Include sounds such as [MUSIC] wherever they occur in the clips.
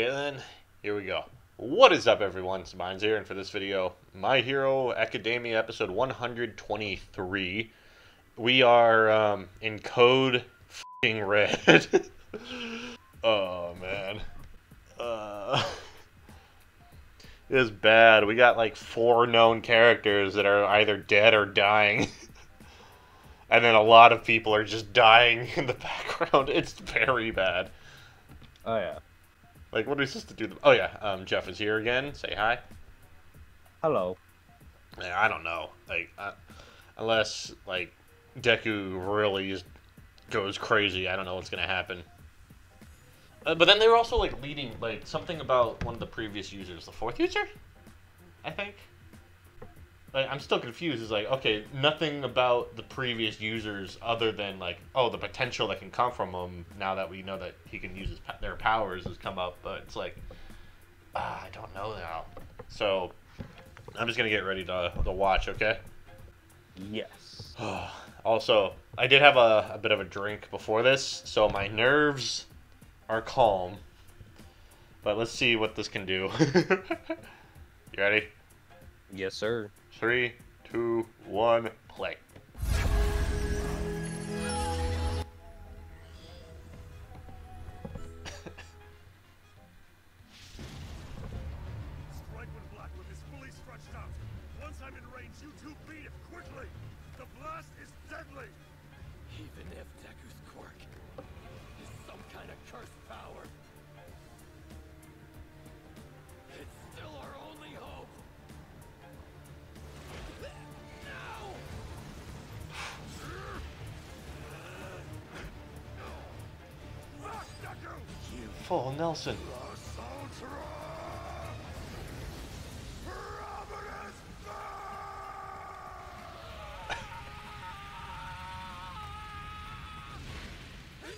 Okay then, here we go. What is up everyone, it's Mines here, and for this video, My Hero Academia episode 123. We are um, in code f***ing red. [LAUGHS] oh man. Uh, [LAUGHS] it's bad. We got like four known characters that are either dead or dying. [LAUGHS] and then a lot of people are just dying in the background. It's very bad. Oh yeah. Like, what are we supposed to do? Oh yeah, um, Jeff is here again. Say hi. Hello. Yeah, I don't know. Like, uh, unless like Deku really is, goes crazy, I don't know what's gonna happen. Uh, but then they were also like leading like something about one of the previous users, the fourth user, I think. Like, I'm still confused. It's like okay, nothing about the previous users other than like oh the potential that can come from him now that we know that he can use his, their powers has come up, but it's like ah, I don't know now. So I'm just gonna get ready to to watch. Okay. Yes. [SIGHS] also, I did have a, a bit of a drink before this, so my nerves are calm. But let's see what this can do. [LAUGHS] you ready? Yes, sir. Three, two, one, play. Full Nelson. soldier! Providence!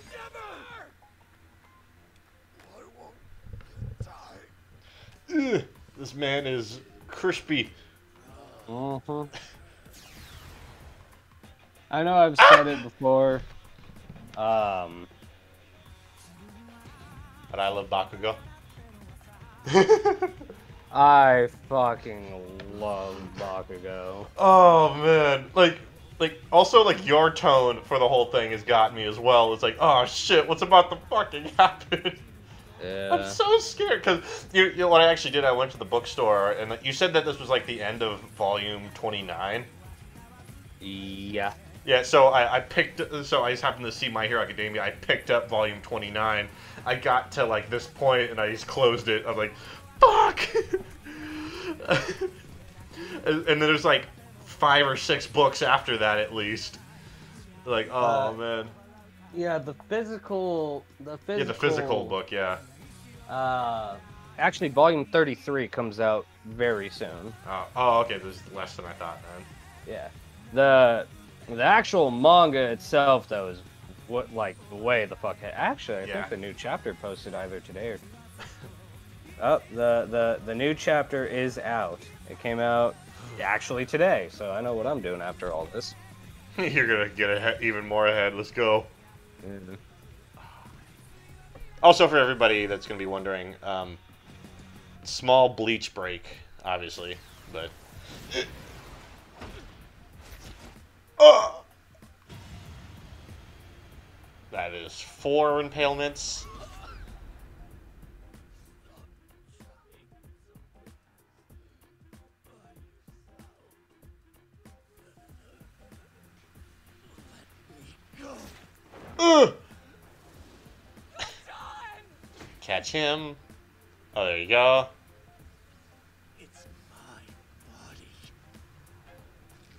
Never! I won't die. Ugh, this man is crispy. Mm-hmm. I know I've said it before. Um, But I love Bakugo. [LAUGHS] I fucking love Bakugo. oh man, like, like also like your tone for the whole thing has got me as well. It's like, oh shit, what's about to fucking [LAUGHS] happen? Yeah. I'm so scared because you, you know what I actually did. I went to the bookstore and you said that this was like the end of volume 29. Yeah. Yeah, so I, I picked. So I just happened to see My Hero Academia. I picked up volume 29. I got to like this point and I just closed it. I'm like, fuck. [LAUGHS] and, then there's like five or six books after that at least. Like, oh Uh, man. Yeah, the physical, the physical. Yeah, the physical book. Yeah. Uh, actually, volume thirty-three comes out very soon. Oh, oh, okay. is less than I thought, man. Yeah. The the actual manga itself though is what like way the fuck actually I Yeah. think the new chapter posted either today or [LAUGHS] Oh, the the the new chapter is out. It came out actually today, so I know what I'm doing after all this. [LAUGHS] You're gonna get ahead, even more ahead. Let's go. Also, for everybody that's gonna be wondering, um, small bleach break, obviously, but. [LAUGHS] four impalements. Catch him. Oh, there you go. It's my body.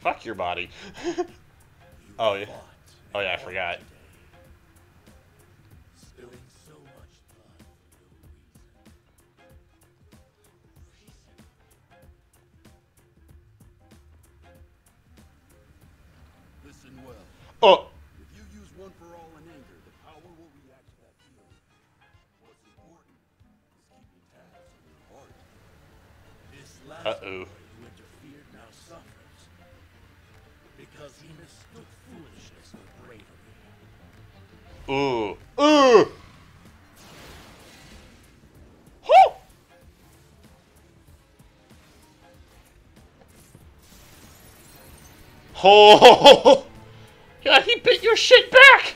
Fuck your body. [LAUGHS] oh yeah. Oh yeah, I forgot. all in anger, the power will react to that feeling. What's important is keeping tabs on your heart. This last uh -oh. boy who interfered now suffers. Because he mistook foolishness for bravery. Ooh. Ooh! Ho! [LAUGHS] Oh. Ho! Yeah, he bit your shit back!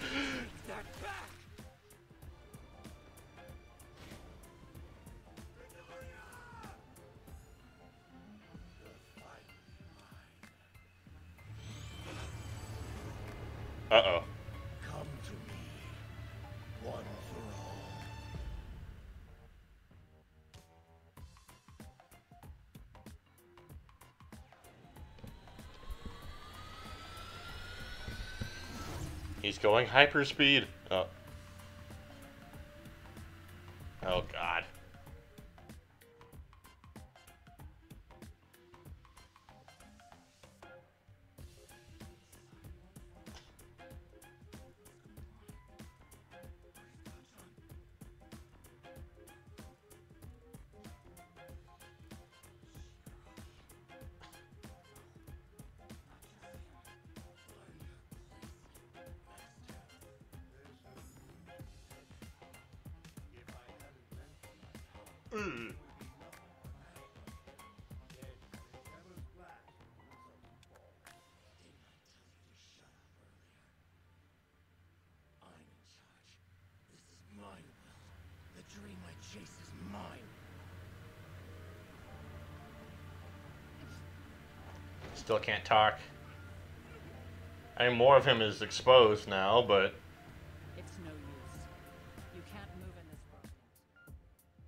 He's going hyperspeed. Oh. Still can't talk. I mean, more of him is exposed now, but It's no use. You can't move in this world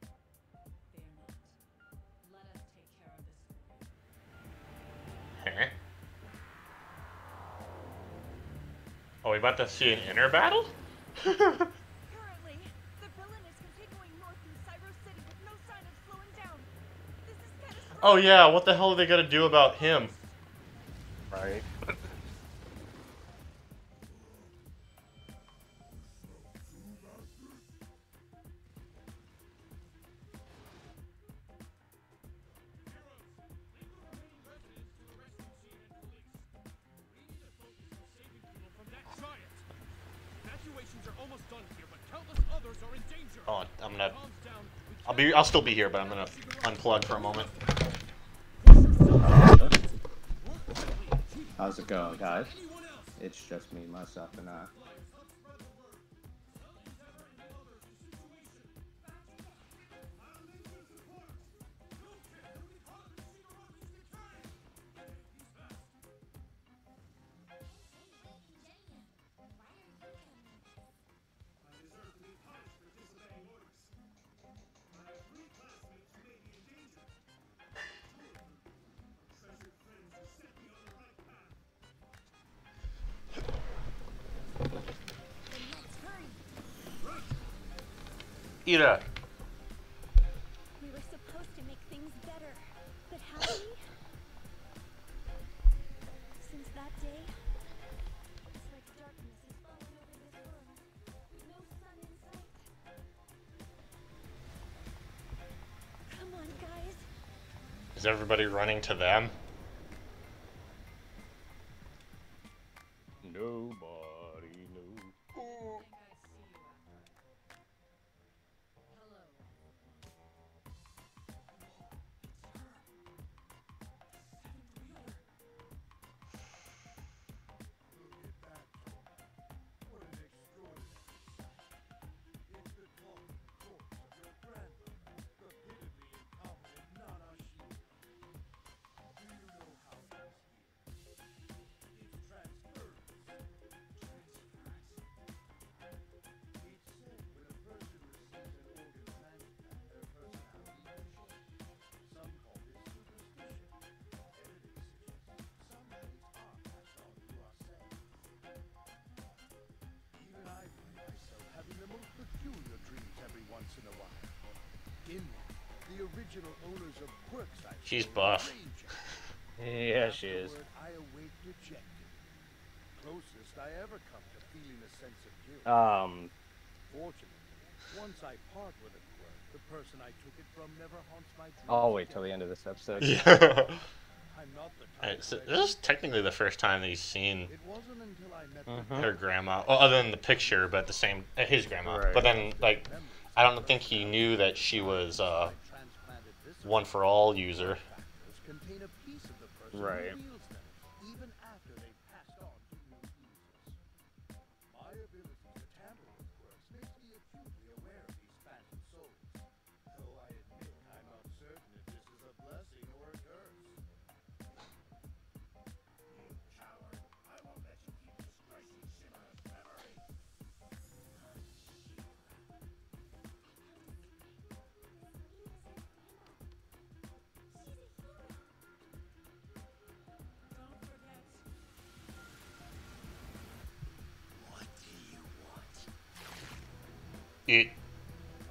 yet. Fear not. Let us take care of this for you. Oh, we about to see an inner battle? [LAUGHS] Currently, the villain is continuing north through Cyro City with no sign of slowing down. This is catastrophic. oh yeah, what the hell are they gonna do about him? Oh, I'm gonna. Calm down. We I'll be. I'll still be here, but I'm gonna unplug for a moment. How's it going, guys? It's just me, myself, and I. Ira. We were supposed to make things better, but have we? Since that day, it's like darkness has fallen over this world. No sun in sight. Come on, guys. Is everybody running to them? The most peculiar dreams every once in a while. In them, the original owners of Quirkside She's were buff. [LAUGHS] Yeah, she is. Afterward, I awake dejected. Closest I ever come to feeling a sense of guilt. Um, Fortunately, once I part with a quirk, the person I took it from never haunts my dreams. I'll wait till the end of this episode. Yeah. [LAUGHS] I'm not the type so this is technically the first time that he's seen It wasn't until I met Mhm. her grandma. Well, other than the picture, but the same uh, his grandma. Right. But then, like, I don't think he knew that she was uh, one for all user. contain a piece of the person Right. It.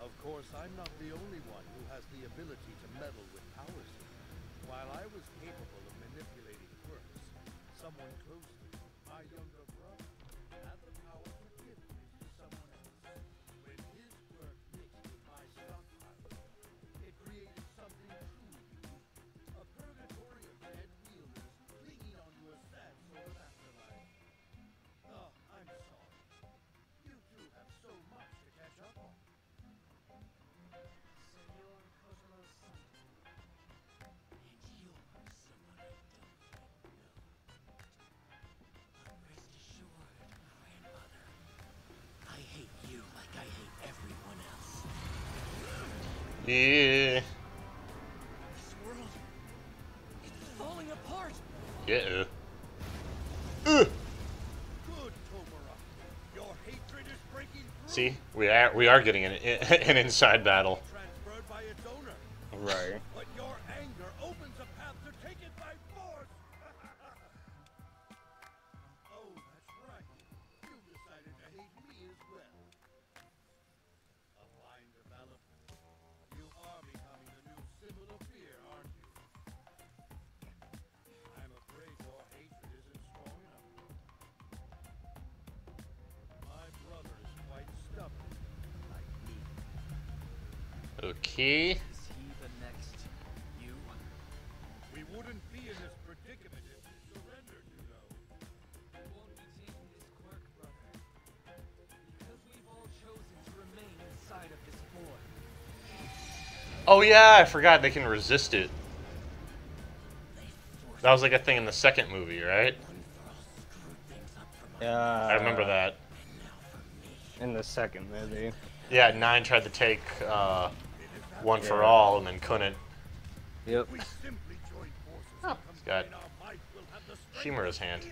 Of course, I'm not the only one who has the ability to meddle with power. While I was capable of manipulating quirks, someone close Yeah. This world, it's falling apart. Yeah. Good, Tomura. Your hatred is breaking through. See, we are we are getting an [LAUGHS] an inside battle. Oh yeah, I forgot they can resist it. That was like a thing in the second movie, right? one for all screwed things up for my Yeah. I remember that. for me. In the second movie. Yeah, nine tried to take uh, one for all and then couldn't. Yep. We simply join forces Oh, and it's got combine our might. We'll have the strength Shimura's hand.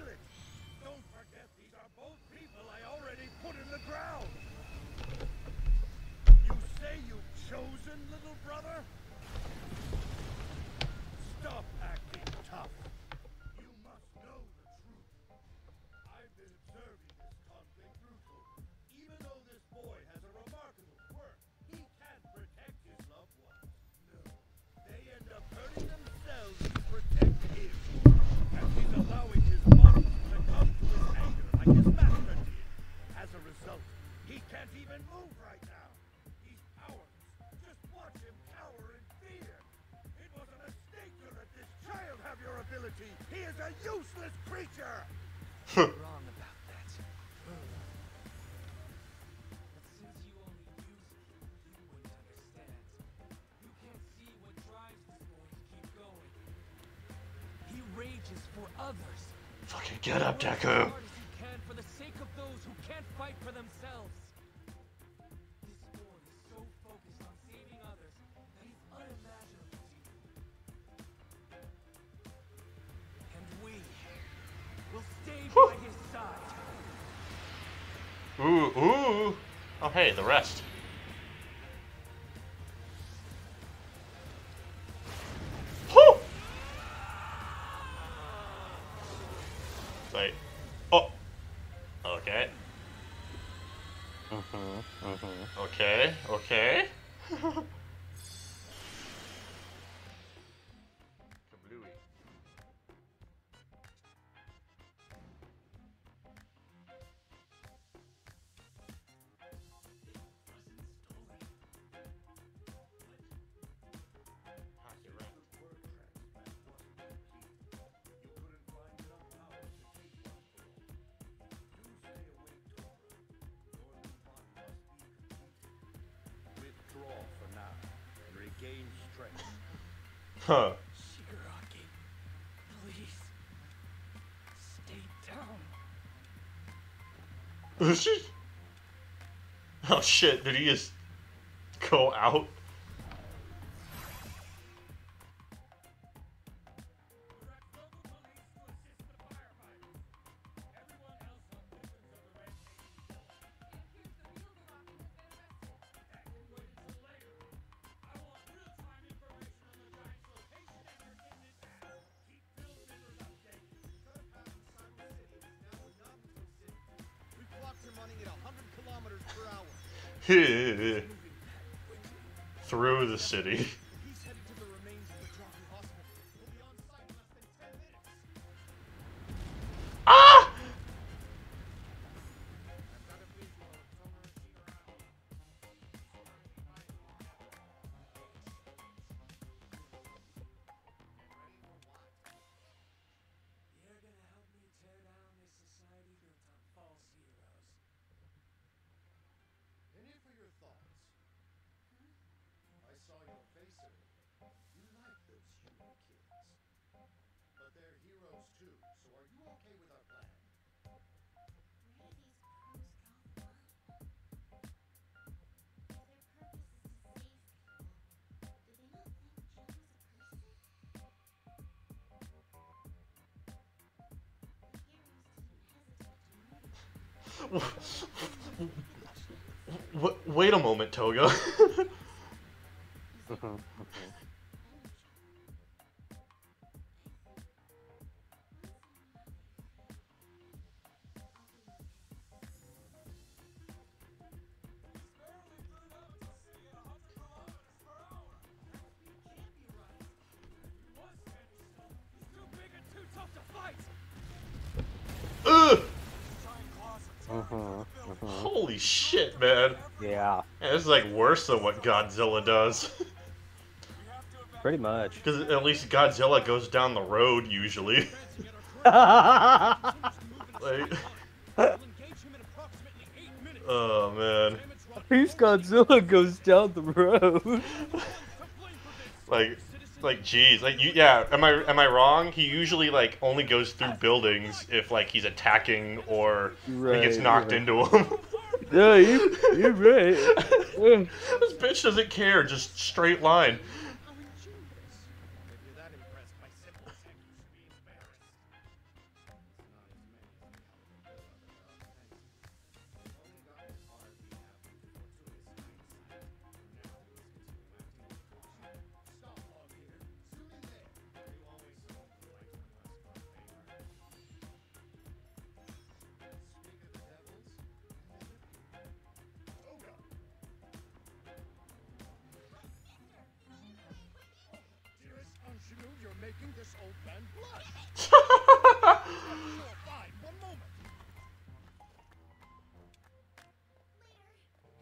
Can't even move right now. He's powerless. Just watch him cower in fear. It was a mistake to let this child have your ability. He is a useless creature. Wrong about that. But since you only use it, you wouldn't understand. You can't see what drives this boy to keep going. He rages for others. Fucking get up, Works as Deku. as he can for the sake of those who can't fight for themselves. Ooh, ooh. Oh hey, the rest. Regain strength. Huh. Shigaraki, please stay down. [LAUGHS] oh shit, did he just go out? [LAUGHS] Through the city. Saw your face earlier. You like those human kids. But they're heroes too, so are you okay with our plan? Where do these crews go for? If their purpose is to save people, do they not think Joe is a person? The heroes didn't hesitate to murder [LAUGHS] W- wait a moment, Toga. [LAUGHS] Holy shit, man. Yeah, Yeah, this is like worse than what Godzilla does. [LAUGHS] pretty much. [LAUGHS] Because at least Godzilla goes down the road usually. [LAUGHS] Like, We'll engage him in approximately eight minutes. oh man. Run Whose Godzilla goes down the road? to blame for this. Like, like, geez, like you, yeah. Am I am I wrong? He usually like only goes through buildings if like he's attacking or he gets knocked right. into them. [LAUGHS] yeah, you, you're right. this bitch doesn't care. Just straight line. You're making this old man blush. Sure, fine. One moment.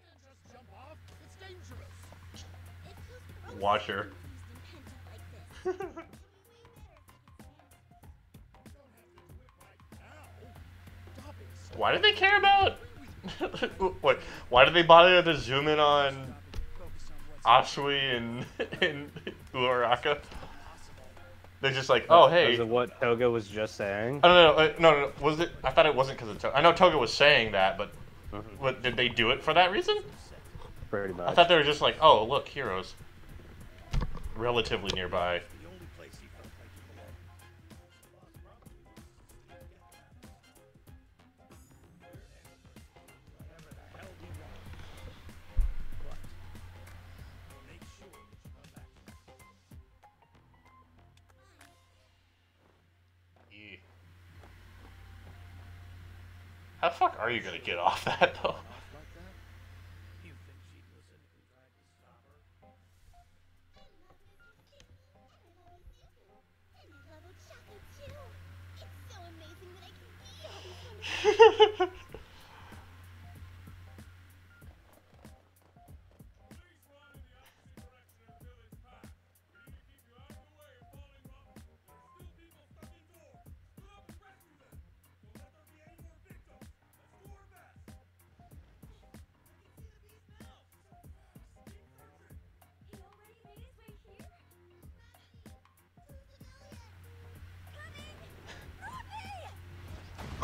Can't just jump off. It's dangerous. If he's broken Watch her. used and pent up like this, Now, Why do they care about? [LAUGHS] what? Why do they bother to zoom in on Asui and and Uraraka? They're just like, oh hey, Because of what Toga was just saying. I don't know. No, no, no. Was it? I thought it wasn't because of Toga. I know Toga was saying that, but Mhm. what did they do it for that reason? Pretty much. I thought they were just like, oh look, heroes, relatively nearby. Fuck are you gonna get off that though?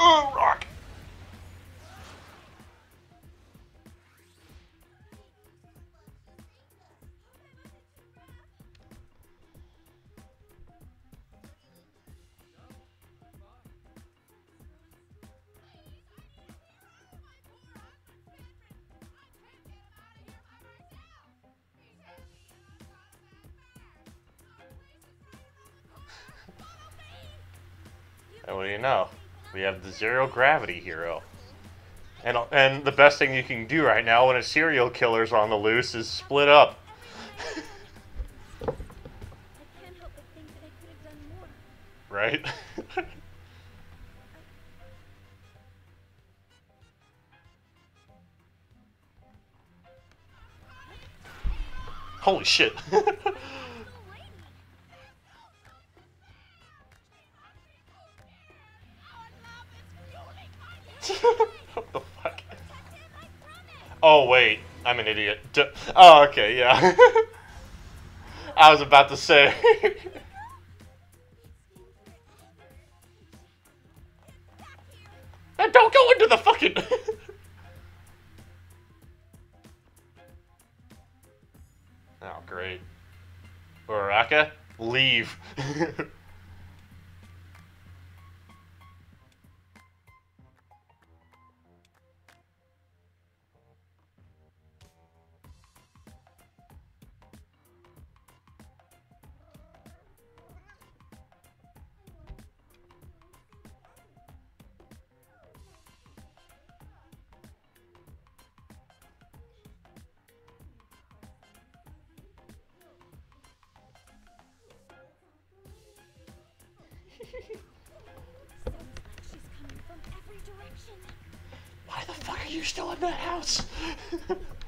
Oh, rock. And what do you know? We have the zero gravity hero. And and the best thing you can do right now when a serial killer's on the loose is split up. [LAUGHS] Right? [LAUGHS] Holy shit. [LAUGHS] [LAUGHS] what the fuck? Oh wait, I'm an idiot. D- oh okay, yeah. [LAUGHS] I was about to say. [LAUGHS] Why the fuck are you still in that house? [LAUGHS]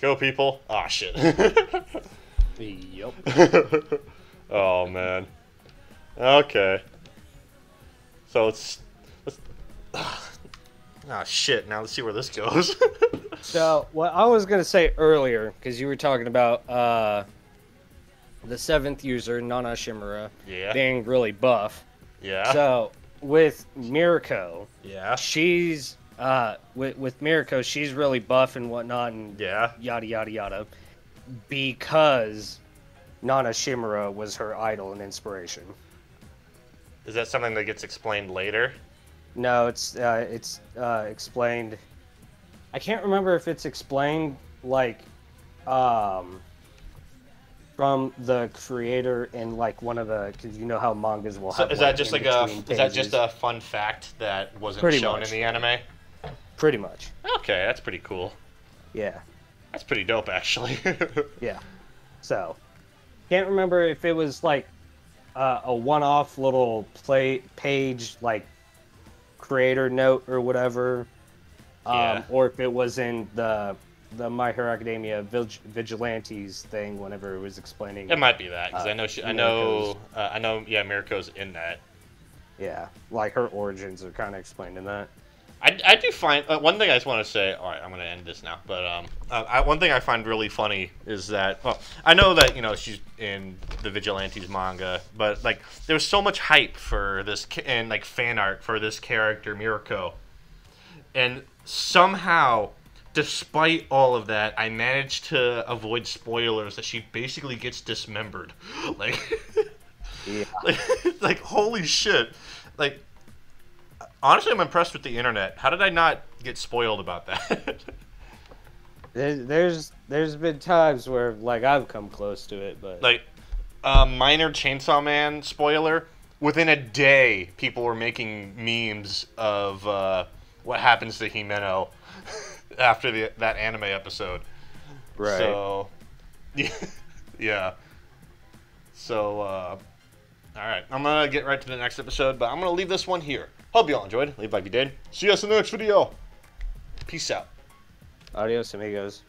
Let's go, people. Ah, shit. Yup. [LAUGHS] oh man. Okay. So it's. let's [SIGHS] Ah shit. Now let's see where this goes. [LAUGHS] So what I was gonna say earlier, because you were talking about uh, the seventh user Nana Shimura yeah. being really buff. Yeah. So with Mirko, yeah. she's uh, with with Mirko, she's really buff and whatnot, and Yeah. yada yada yada, because Nana Shimura was her idol and inspiration. Is that something that gets explained later? No, it's uh, it's uh, explained. I can't remember if it's explained like um, from the creator in like one of the because you know how mangas will So have. is that just like a? in-between Is that just a fun fact that wasn't Pretty shown much. in the anime? Pretty much? Okay, that's pretty cool. Yeah, That's pretty dope, actually. [LAUGHS] yeah. So can't remember if it was like uh, a one-off little play page like creator note or whatever, um, Yeah. or if it was in the the My Hero Academia Vig- Vigilantes thing whenever it was explaining. it might be that because Uh, I know she, I know uh, I know yeah Mirko's in that. Yeah, like her origins are kind of explained in that. I, I do find uh, one thing I just want to say. All right, I'm going to end this now. But um, uh, I, one thing I find really funny is that well, I know that you know she's in the Vigilantes manga, but like there was so much hype for this ca- and like fan art for this character Mirko, and somehow, despite all of that, I managed to avoid spoilers that she basically gets dismembered. [LAUGHS] Like, [LAUGHS] Yeah. like, [LAUGHS] like holy shit, like honestly, I'm impressed with the internet. How did I not get spoiled about that? [LAUGHS] There's there's there's been times where like I've come close to it, but like, uh, minor Chainsaw Man spoiler. Within a day, people were making memes of uh, what happens to Himeno [LAUGHS] after the, that anime episode. right. So, [LAUGHS] yeah. So, uh, all right. I'm gonna get right to the next episode, but I'm gonna leave this one here. Hope you all enjoyed. Leave like you did. See us in the next video. Peace out. Adios, amigos.